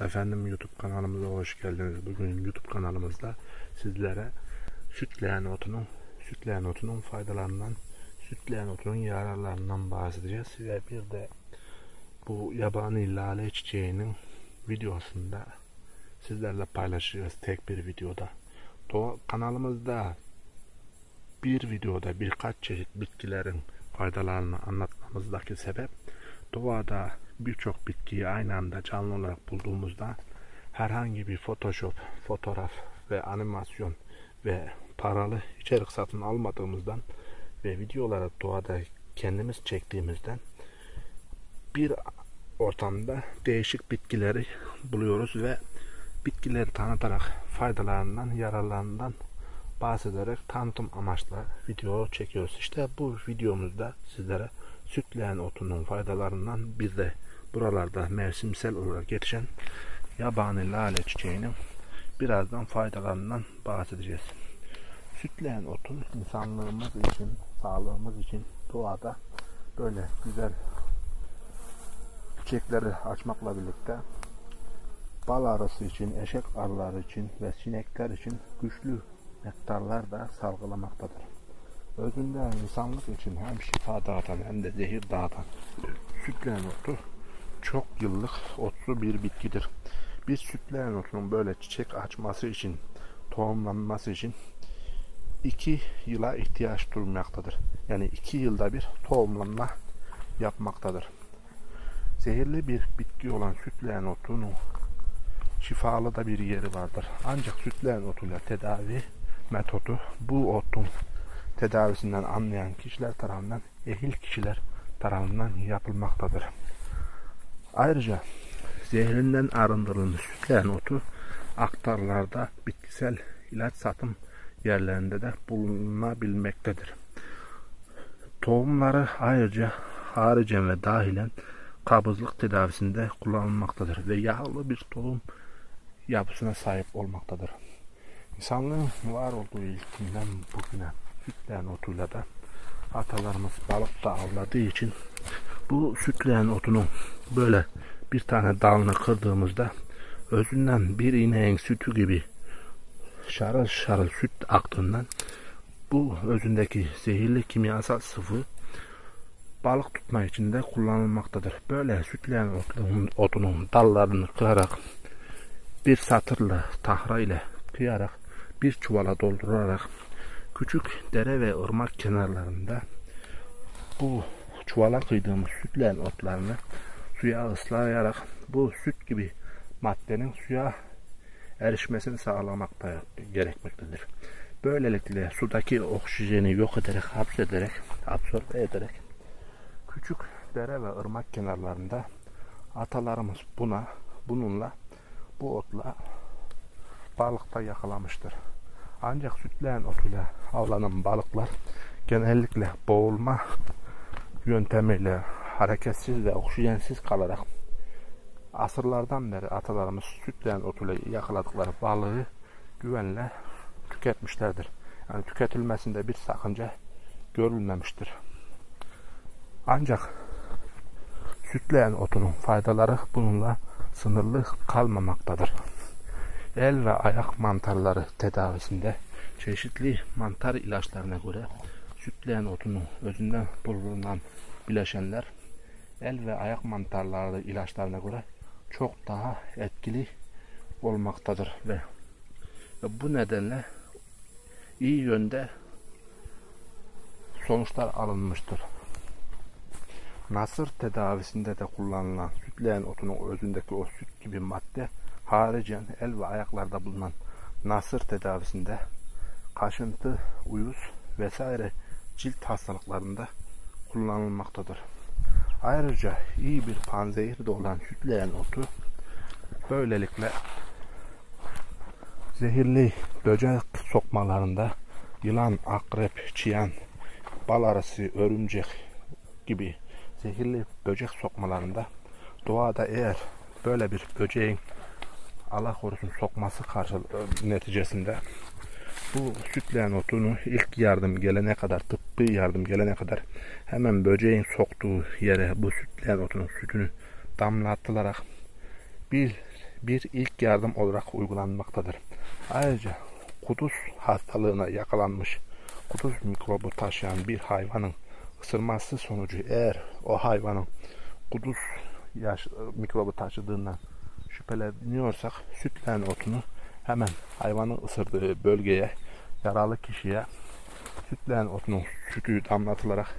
Efendim YouTube kanalımıza hoş geldiniz. Bugün YouTube kanalımızda sizlere sütleyen otunun sütleyen otunun faydalarından, sütleyen otunun yararlarından bahsedeceğiz ve bir de bu yabani lale çiçeğinin videosunda sizlerle paylaşacağız tek bir videoda. To kanalımızda bir videoda birkaç çeşit bitkilerin faydalarını anlatmamızdaki sebep doğada birçok bitkiyi aynı anda canlı olarak bulduğumuzda herhangi bir Photoshop, fotoğraf ve animasyon ve paralı içerik satın almadığımızdan ve videoları doğada kendimiz çektiğimizden bir ortamda değişik bitkileri buluyoruz ve bitkileri tanıtarak faydalarından, yararlarından bahsederek tanıtım amaçlı video çekiyoruz. İşte bu videomuzda sizlere sütleyen otunun faydalarından bir de buralarda mevsimsel olarak yetişen yabani lale çiçeğinin birazdan faydalarından bahsedeceğiz. Sütleyen otun insanlığımız için, sağlığımız için doğada böyle güzel çiçekleri açmakla birlikte bal arısı için, eşek arıları için ve sinekler için güçlü nektarlar da salgılamaktadır. Özünde insanlık için hem şifa dağıtan hem de zehir dağıtan sütleyen otu çok yıllık otlu bir bitkidir. Bir sütleyen otunun böyle çiçek açması için, tohumlanması için iki yıla ihtiyaç duymaktadır. Yani iki yılda bir tohumlanma yapmaktadır. Zehirli bir bitki olan sütleyen otunun şifalı da bir yeri vardır. Ancak sütleyen otuyla tedavi metodu bu otun tedavisinden anlayan kişiler tarafından, ehil kişiler tarafından yapılmaktadır. Ayrıca zehrinden arındırılmış sütleyen otu aktarlarda bitkisel ilaç satım yerlerinde de bulunabilmektedir. Tohumları ayrıca haricen ve dahilen kabızlık tedavisinde kullanılmaktadır ve yağlı bir tohum yapısına sahip olmaktadır. İnsanlığın var olduğu ilkinden bugüne sütleyen otuyla da atalarımız balık da avladığı için bu sütleyen otunun böyle bir tane dalını kırdığımızda özünden bir ineğin sütü gibi şarıl şarıl süt aktığından bu özündeki zehirli kimyasal sıvı balık tutma için de kullanılmaktadır. Böyle sütleyen otunun, otunun dallarını kırarak bir satırla tahra ile kıyarak bir çuvala doldurarak küçük dere ve ırmak kenarlarında bu çuvala kıydığımız sütleyen otlarını suya ıslayarak bu süt gibi maddenin suya erişmesini sağlamakta gerekmektedir. Böylelikle sudaki oksijeni yok ederek, hapsederek, absorbe ederek küçük dere ve ırmak kenarlarında atalarımız buna, bununla, bu otla balıkta yakalamıştır. Ancak sütleyen otuyla avlanan balıklar genellikle boğulma yöntemiyle hareketsiz ve oksijensiz kalarak asırlardan beri atalarımız sütleyen otuyla yakaladıkları balığı güvenle tüketmişlerdir. Yani tüketilmesinde bir sakınca görülmemiştir. Ancak sütleyen otunun faydaları bununla sınırlı kalmamaktadır. El ve ayak mantarları tedavisinde çeşitli mantar ilaçlarına göre sütleyen otunun özünden bulunan bileşenler el ve ayak mantarları ilaçlarına göre çok daha etkili olmaktadır ve bu nedenle iyi yönde sonuçlar alınmıştır. Nasır tedavisinde de kullanılan sütleyen otunun özündeki o süt gibi madde haricen el ve ayaklarda bulunan nasır tedavisinde kaşıntı, uyuz vesaire cilt hastalıklarında kullanılmaktadır. Ayrıca iyi bir panzehir de olan sütleyen otu böylelikle zehirli böcek sokmalarında yılan, akrep, çiyan, bal arısı, örümcek gibi zehirli böcek sokmalarında doğada eğer böyle bir böceğin Allah korusun sokması karşı neticesinde bu sütleyen otunu ilk yardım gelene kadar, tıbbi yardım gelene kadar hemen böceğin soktuğu yere bu sütleyen otunun sütünü damlatılarak bir bir ilk yardım olarak uygulanmaktadır. Ayrıca kuduz hastalığına yakalanmış kuduz mikrobu taşıyan bir hayvanın ısırması sonucu eğer o hayvanın kuduz yaş, mikrobu taşıdığından şüpheleniyorsak sütlen otunu hemen hayvanın ısırdığı bölgeye yaralı kişiye sütlen otunun sütü damlatılarak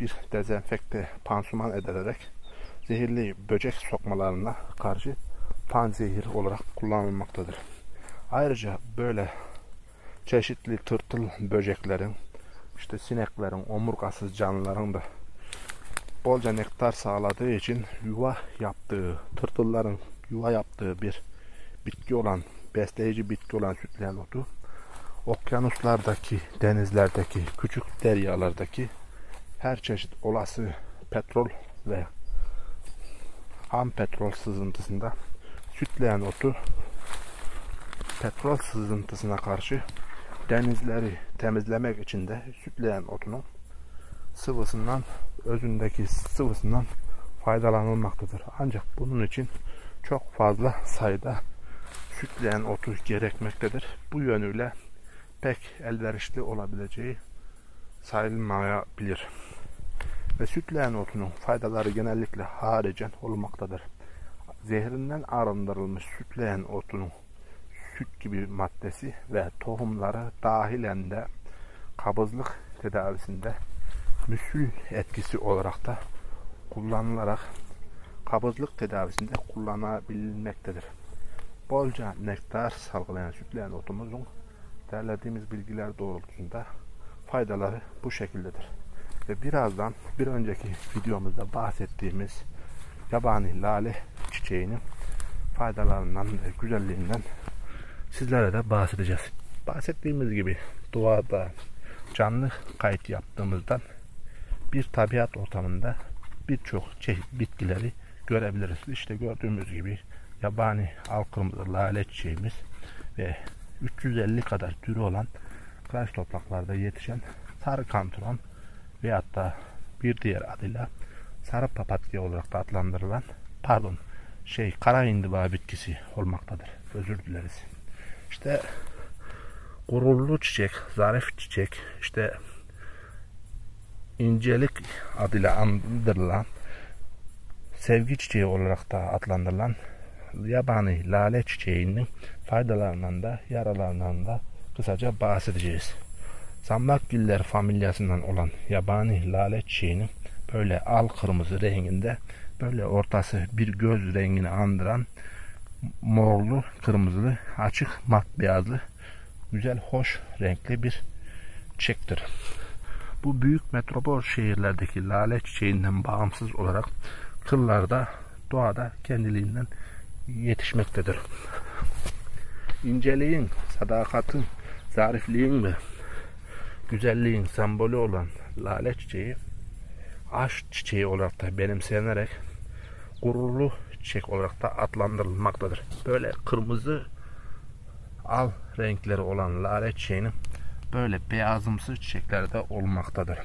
bir dezenfekte pansuman edilerek zehirli böcek sokmalarına karşı panzehir olarak kullanılmaktadır. Ayrıca böyle çeşitli tırtıl böceklerin, işte sineklerin, omurgasız canlıların da bolca nektar sağladığı için yuva yaptığı, tırtılların yuva yaptığı bir bitki olan, besleyici bitki olan sütleyen otu, okyanuslardaki, denizlerdeki, küçük deryalardaki her çeşit olası petrol ve ham petrol sızıntısında sütleyen otu petrol sızıntısına karşı denizleri temizlemek için de sütleyen otunun sıvısından özündeki sıvısından faydalanılmaktadır. Ancak bunun için çok fazla sayıda sütleyen otu gerekmektedir. Bu yönüyle pek elverişli olabileceği sayılmayabilir. Ve sütleyen otunun faydaları genellikle haricen olmaktadır. Zehrinden arındırılmış sütleyen otunun süt gibi maddesi ve tohumları dahilen de kabızlık tedavisinde müsül etkisi olarak da kullanılarak kabızlık tedavisinde kullanabilmektedir. Bolca nektar salgılayan sütleyen otumuzun derlediğimiz bilgiler doğrultusunda faydaları bu şekildedir. Ve birazdan bir önceki videomuzda bahsettiğimiz yabani lale çiçeğinin faydalarından ve güzelliğinden sizlere de bahsedeceğiz. Bahsettiğimiz gibi doğada canlı kayıt yaptığımızdan bir tabiat ortamında birçok çeşit bitkileri görebiliriz. İşte gördüğümüz gibi yabani al kırmızı lale çiçeğimiz ve 350 kadar türü olan kıraç topraklarda yetişen sarı kantron veyahut da bir diğer adıyla sarı papatya olarak da adlandırılan pardon şey kara indiba bitkisi olmaktadır. Özür dileriz. İşte gururlu çiçek, zarif çiçek, işte incelik adıyla andırılan sevgi çiçeği olarak da adlandırılan yabani lale çiçeğinin faydalarından da yaralarından da kısaca bahsedeceğiz. Zambak güller familyasından olan yabani lale çiçeğinin böyle al kırmızı renginde böyle ortası bir göz rengini andıran morlu, kırmızılı, açık mat beyazlı, güzel, hoş renkli bir çiçektir. Bu büyük metropol şehirlerdeki lale çiçeğinden bağımsız olarak kırlarda, doğada kendiliğinden yetişmektedir. İnceliğin, sadakatin, zarifliğin ve güzelliğin sembolü olan lale çiçeği aşk çiçeği olarak da benimsenerek gururlu çiçek olarak da adlandırılmaktadır. Böyle kırmızı al renkleri olan lale çiçeğinin böyle beyazımsı çiçekleri de olmaktadır.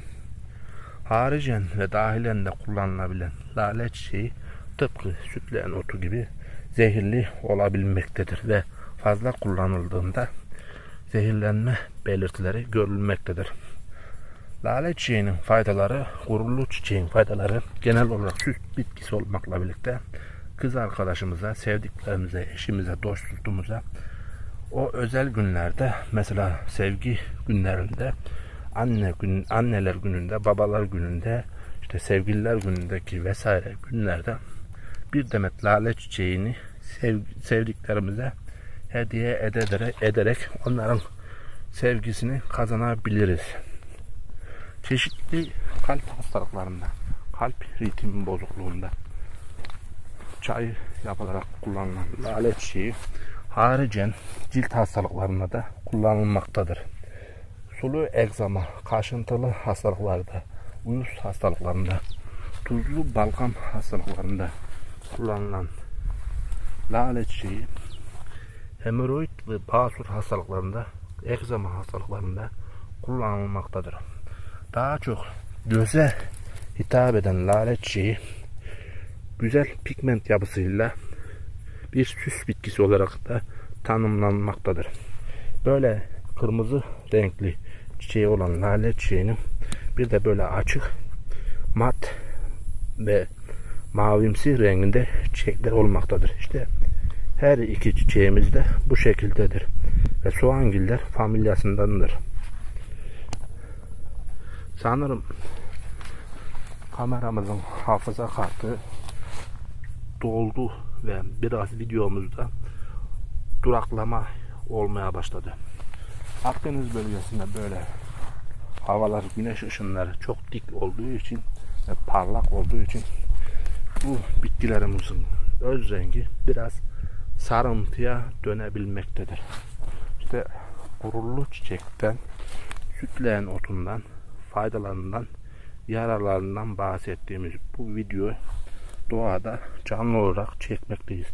Haricen ve dahilen de kullanılabilen lale çiçeği tıpkı sütleyen otu gibi zehirli olabilmektedir ve fazla kullanıldığında zehirlenme belirtileri görülmektedir. Lale çiçeğinin faydaları, gururlu çiçeğin faydaları genel olarak süt bitkisi olmakla birlikte kız arkadaşımıza, sevdiklerimize, eşimize, dostumuza o özel günlerde mesela sevgi günlerinde anne gün, anneler gününde, babalar gününde, işte sevgililer günündeki vesaire günlerde bir demet lale çiçeğini sev, sevdiklerimize hediye ederek, ederek onların sevgisini kazanabiliriz. Çeşitli kalp hastalıklarında, kalp ritmi bozukluğunda çay yapılarak kullanılan lale çiçeği haricen cilt hastalıklarında da kullanılmaktadır. Sulu egzama, kaşıntılı hastalıklarda, uyuz hastalıklarında, tuzlu balgam hastalıklarında kullanılan lale çiçeği hemoroid ve basur hastalıklarında, egzama hastalıklarında kullanılmaktadır. Daha çok göze hitap eden lale çiçeği güzel pigment yapısıyla bir süs bitkisi olarak da tanımlanmaktadır. Böyle kırmızı renkli çiçeği olan lale çiçeğinin bir de böyle açık mat ve mavimsi renginde çiçekler olmaktadır. İşte her iki çiçeğimiz de bu şekildedir. Ve soğangiller familyasındandır. Sanırım kameramızın hafıza kartı doldu ve biraz videomuzda duraklama olmaya başladı. Akdeniz bölgesinde böyle havalar, güneş ışınları çok dik olduğu için ve parlak olduğu için bu bitkilerimizin öz rengi biraz sarıntıya dönebilmektedir. İşte gururlu çiçekten, sütleyen otundan, faydalarından, yararlarından bahsettiğimiz bu videoyu doğada canlı olarak çekmekteyiz.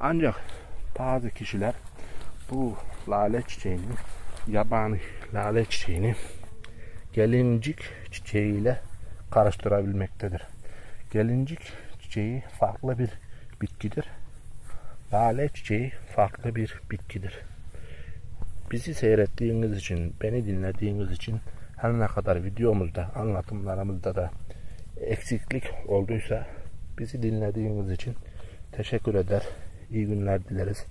Ancak bazı kişiler bu lale çiçeğini, yabani lale çiçeğini gelincik çiçeğiyle karıştırabilmektedir. Gelincik çiçeği farklı bir bitkidir. Lale çiçeği farklı bir bitkidir. Bizi seyrettiğiniz için, beni dinlediğiniz için her ne kadar videomuzda, anlatımlarımızda da eksiklik olduysa bizi dinlediğiniz için teşekkür eder. İyi günler dileriz.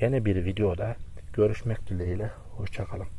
Yeni bir videoda görüşmek dileğiyle. Hoşçakalın.